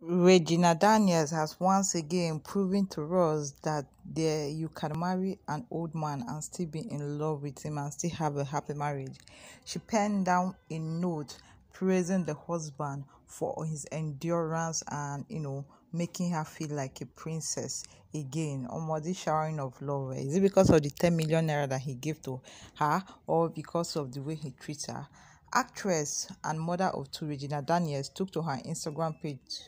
Regina Daniels has once again proven to us that there you can marry an old man and still be in love with him and still have a happy marriage. She penned down a note praising the husband for his endurance and you know making her feel like a princess again. Omo, this showering of love is it because of the 10 million naira that he gave to her or because of the way he treats her? Actress and mother of two Regina Daniels took to her Instagram page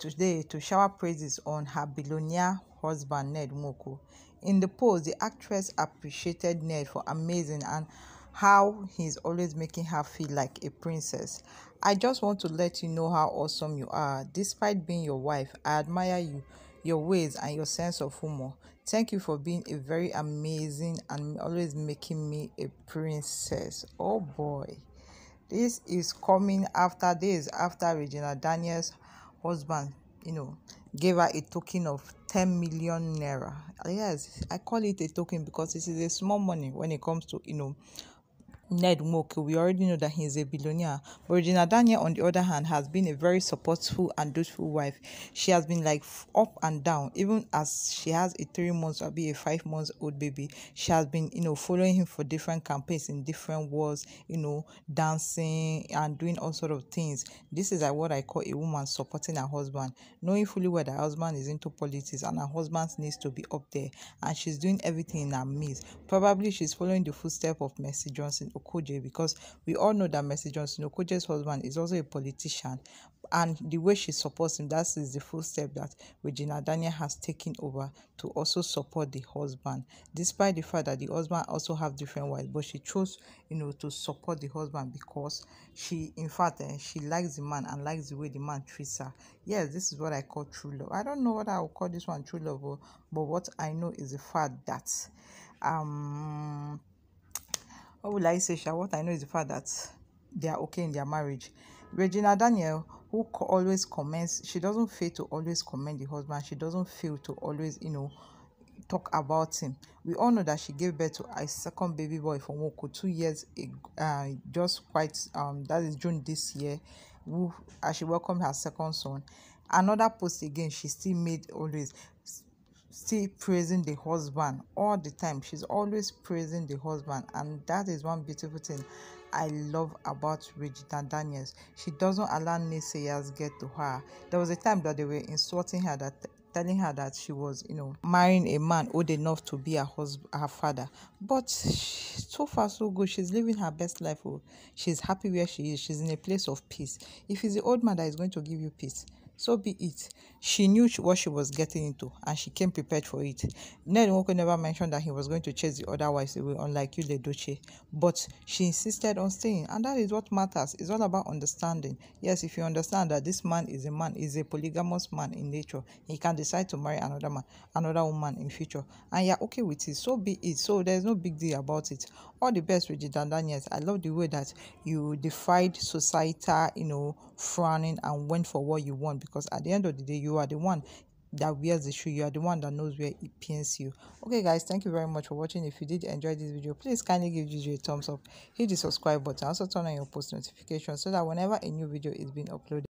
today to shower praises on her billionaire husband Ned Nwoko. In the post, the actress appreciated Ned for amazing and how he's always making her feel like a princess. I just want to let you know how awesome you are. Despite being your wife, I admire you, your ways, and your sense of humor. Thank you for being a very amazing and always making me a princess. Oh boy. This is coming after days after Regina Daniels husband, you know, gave her a token of 10 million naira. Yes, I call it a token because this is a small money when it comes to, you know, Ned Nwoko, we already know that he's a billionaire. But Regina Daniel, on the other hand, has been a very supportful and dutiful wife. She has been like up and down, even as she has a three months or be a five months old baby. She has been, you know, following him for different campaigns in different wars, you know, dancing and doing all sort of things. This is like what I call a woman supporting her husband, knowing fully well that husband is into politics and her husband needs to be up there, and she's doing everything in her means. Probably she's following the footsteps of Mercy Johnson Okojie because we all know that Mercy Johnson Okojie's husband is also a politician. And the way she supports him that is the full step that Regina Daniel has taken over to also support the husband. Despite the fact that the husband also have different wives but she chose you know to support the husband because she in fact eh, she likes the man and likes the way the man treats her. Yes this is what I call true love. I don't know what I will call this one true love but what I know is the fact that um what will I say, Sha? What I know is the fact that they are okay in their marriage. Regina Daniel, who always comments, she doesn't fail to always commend the husband. She doesn't fail to always, you know, talk about him. We all know that she gave birth to a second baby boy from Nwoko two years ago, uh, just quite, um, that is June this year, who, as she welcomed her second son. Another post again, she still made always still praising the husband all the time. She's always praising the husband, and that is one beautiful thing I love about Regina Daniels. She doesn't allow naysayers get to her. There was a time that they were insulting her that telling her that she was, you know, marrying a man old enough to be her husband, her father. But she, so far, so good. She's living her best life. Oh. She's happy where she is. She's in a place of peace. If it's the old man that is going to give you peace, so be it. She knew what she was getting into and she came prepared for it. Ned Nwoko never mentioned that he was going to chase the other wives away, unlike Yul Edochie. But she insisted on staying, and that is what matters. It's all about understanding. Yes, if you understand that this man is a man, is a polygamous man in nature, he can decide to marry another man, another woman in future, and you're okay with it, so be it. So there's no big deal about it. All the best, Regina Daniels. I love the way that you defied societal, you know, frowning and went for what you want because at the end of the day, you are the one that wears the shoe. You are the one that knows where it pins you. Okay guys thank you very much for watching. If you did enjoy this video please kindly give this video a thumbs up. Hit the subscribe button. Also turn on your post notifications so that whenever a new video is being uploaded